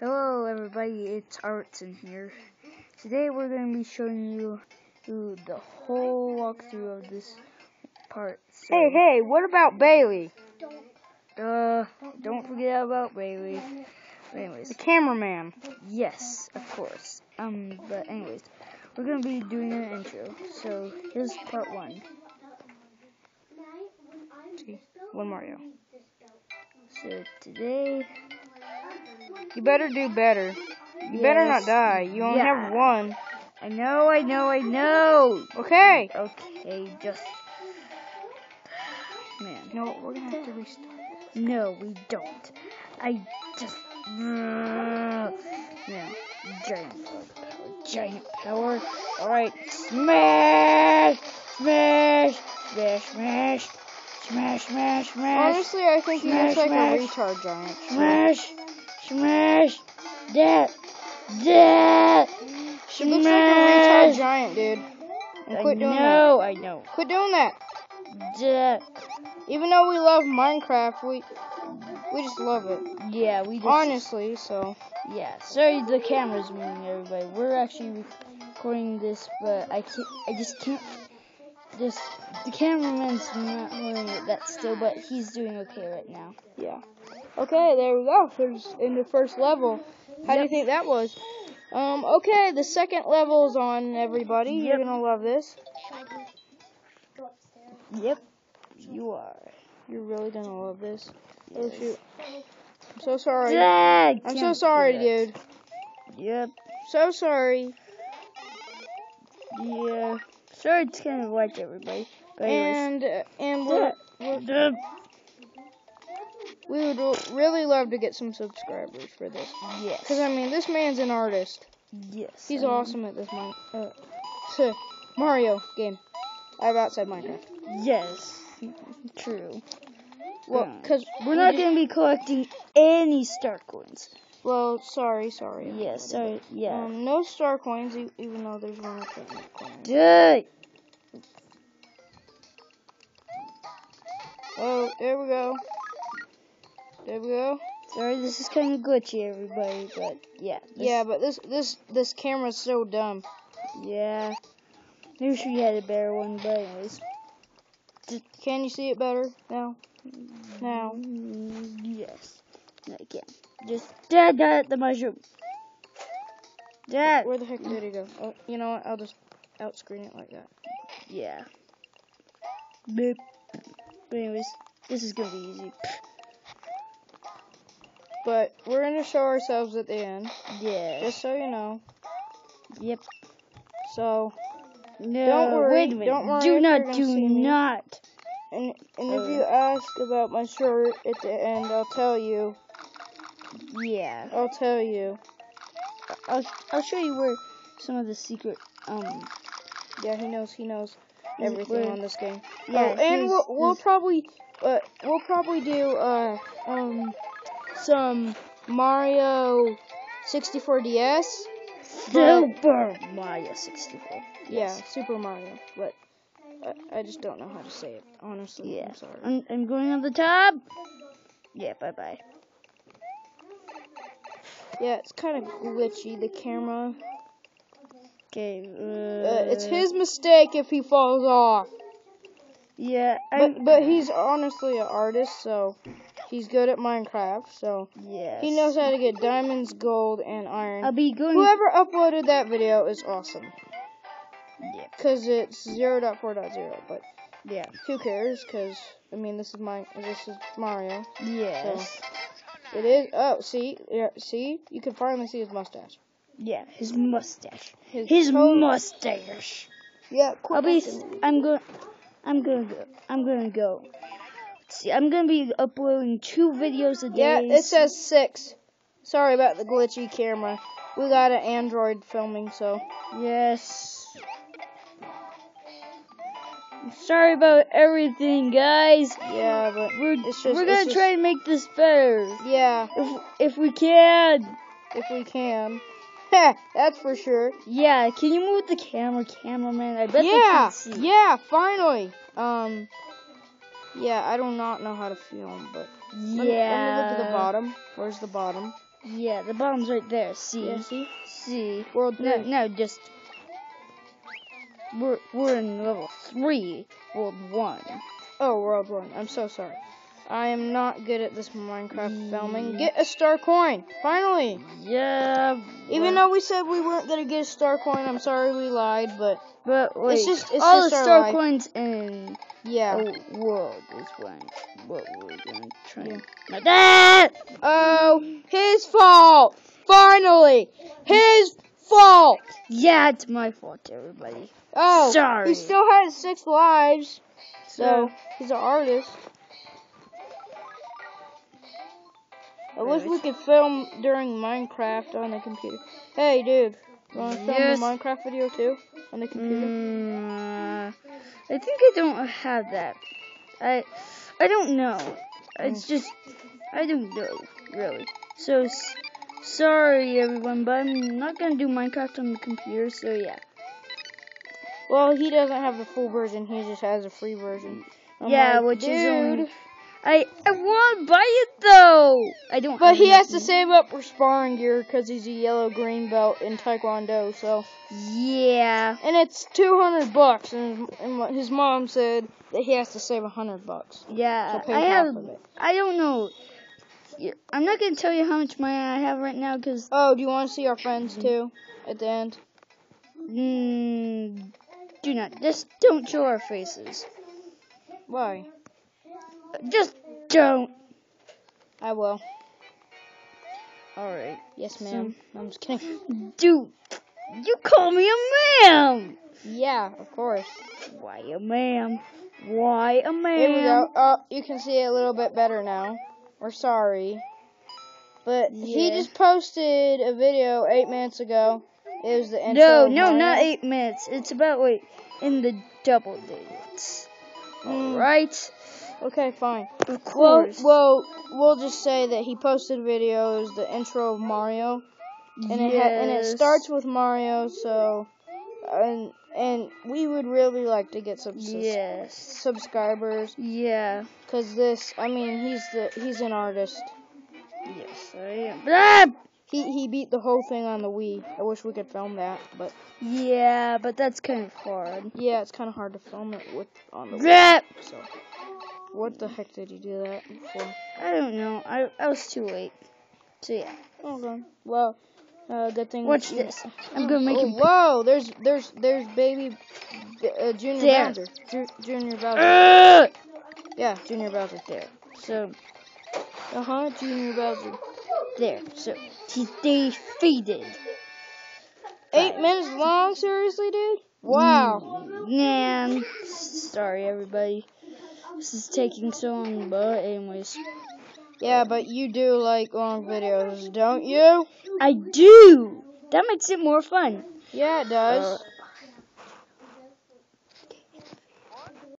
Hello everybody, it's Arvidson here. Today we're going to be showing you the whole walkthrough of this part. So, Hey, hey, what about Bailey? Uh, don't forget about Bailey. But anyways, The cameraman. yes, of course. Um, but anyways, we're going to be doing an intro. So here's part one. See, one Mario. So today, You better do better. You better not die. You only Yeah. have one. I know, I know, I know. Okay. Okay, just man. No, we're gonna have to restart. No, we don't. I just. No. Giant power. Giant power. Alright. Smash! Smash! Smash, smash. Smash, smash, smash. Honestly, I think Smash, looks like smash. a retard giant. Smash! Smash! That! That! He looks like a retard Smash! giant, dude. And I quit doing that. know, I know. Quit doing that. That. Even though we love Minecraft, we we just love it. Yeah, we just. Honestly, so Yeah, sorry the camera's moving, everybody. We're actually recording this, but I can't. I just can't. Just the cameraman's not holding it that still, but he's doing okay right now. yeah. Okay, there we go. There's in the first level. How do you think that was? Um, okay, the second level's on everybody. You're gonna love this. Yep, you are. You're really gonna love this. Oh shoot. I'm so sorry. Dang, I'm so sorry, dude. Yep. So sorry. Yeah. Sorry, it's kind of like everybody. But anyways. And uh, and we're, we're, we would really love to get some subscribers for this. yes. Cause I mean, this man's an artist. yes. He's I mean, awesome at this mon- uh, Mario game. I have outside Minecraft. Yes. True. Well, Yeah. cause We're we not going to be collecting any star coins. Well, sorry, sorry. Yes, sorry. Yeah. Um, no star coins, e- even though there's one up in the Oh, there we go. There we go. Sorry, this is kind of glitchy, everybody, but yeah. Yeah, but this this this camera's so dumb. Yeah. Maybe we had a better one, but anyways. Can you see it better now? Now. Yes. No, I can. Just dad, dad, the mushroom. Dad. Where the heck did it go? Oh, you know what? I'll just outscreen it like that. Yeah. Boop. But anyways, this is gonna be easy. But we're gonna show ourselves at the end, Yeah. just so you know. Yep. So, No. Don't worry, Wait a minute. don't worry do not. Do not. and and if Uh. you ask about my shirt at the end, I'll tell you. Yeah. I'll tell you. I'll I'll show you where some of the secret um Yeah, he knows. He knows everything where- on this game. yeah oh, and we'll we'll probably uh we'll probably do uh um some Mario 64 DS. Super Mario 64. Yeah, Super Mario, but I, I just don't know how to say it. Honestly, Yeah. I'm sorry. I'm, I'm going on the top. Yeah, bye bye. Yeah, it's kind of glitchy the camera. Okay. Uh, Uh, it's his mistake if he falls off. Yeah, But but he's honestly an artist, so he's good at Minecraft. So yes. he knows how to get diamonds, gold, and iron. I'll be going. Whoever uploaded that video is awesome. Yeah. Cause it's 0.4.0, but Yeah. who cares? Cause I mean, this is my this is Mario. Yes. It is. Oh, see, yeah, see, you can finally see his mustache. Yeah. His mustache. His, His mustache. Yeah, I'll be. I'm going. I'm gonna go. I'm gonna go. See, I'm gonna be uploading two videos a day. Yeah, it says six. Sorry about the glitchy camera. We got an Android filming, so Yes. I'm sorry about everything, guys. yeah, but We're just- we're gonna just- try and make this better yeah, if if we can. if we can. That's for sure. Yeah, can you move the camera, cameraman? I bet they can see. yeah, finally. Um, yeah, I do not know how to film, but let me, Yeah. let me look at the bottom. Where's the bottom? Yeah, the bottom's right there. See? Yeah, see? See? World No, three. no, just we're we're in level three, world one. Oh, World One. I'm so sorry. I am not good at this Minecraft filming. Mm. Get a star coin, finally. Yeah. Even though we said we weren't gonna get a star coin, I'm sorry we lied, but but wait, just- it's all just the star life. coins in yeah. a world is when what we're gonna try. Yeah. Like that. Oh, his fault. Finally, his fault. Yeah, it's my fault, everybody. Oh, Sorry. He still has six lives, so So he's an artist. I wish we could film during Minecraft on the computer. Hey, dude, you want to film Yes. a Minecraft video too on the computer? Mm, I think I don't have that. I I don't know. It's just I don't know really. So s- sorry everyone, but I'm not gonna do Minecraft on the computer. So yeah. Well, he doesn't have the full version. He just has a free version. I'm yeah, like, which is dude. only. I I want to buy it though. I don't. But he has to save up for sparring gear because he's a yellow green belt in Taekwondo. So, Yeah. and it's two hundred bucks, and, his mom said that he has to save a hundred bucks. Yeah. I have. I don't know. I'm not gonna tell you how much money I have right now because Oh, do you want to see our friends too at the end? mm, do not just don't show our faces. Why? Just don't. I will. All right. Yes, ma'am. I'm just kidding. Dude, you call me a ma'am. Yeah, of course. Why a ma'am? Why a ma'am? Here we go. Oh, you can see it a little bit better now. We're sorry. But he just posted a video eight minutes ago. It was the intro. No, no, not eight minutes. It's about wait in the double digits. Mm. All right. Okay, fine. Of Well, course. well, we'll just say that he posted videos, the intro of Mario, and it ha- and it starts with Mario. So, and and we would really like to get some Yes. subscribers, Yeah. cause this, I mean, he's the he's an artist. Yes, I am. He he beat the whole thing on the Wii. I wish we could film that, but Yeah, but that's kind of hard. yeah, it's kind of hard to film it with on the Wii. So, what the heck did he do that for? I don't know. I I was too late. So yeah. Okay. Well, uh, good thing. Watch you- this. I'm gonna make oh, him. Whoa! There's there's there's baby uh, Junior There. Bowser. Ju- Junior Bowser. Ah! Yeah, Junior Bowser. There. So Uh huh. Junior Bowser. there. So he's defeated. Eight Right. minutes long. Seriously, dude. Wow. Man, sorry everybody. This is taking so long, but anyways, Yeah, but you do like long videos, don't you? I do. That makes it more fun. Yeah, it does. Uh,